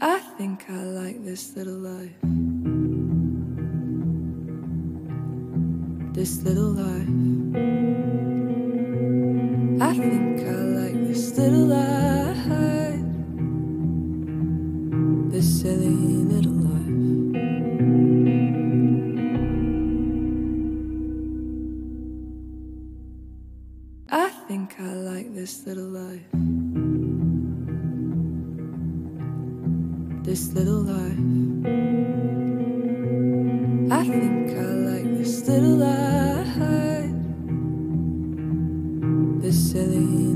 I think I like this little life. This little life. I think I like this little life. This silly little life. I think I like this little life. this little life. I think I like this little life, this silly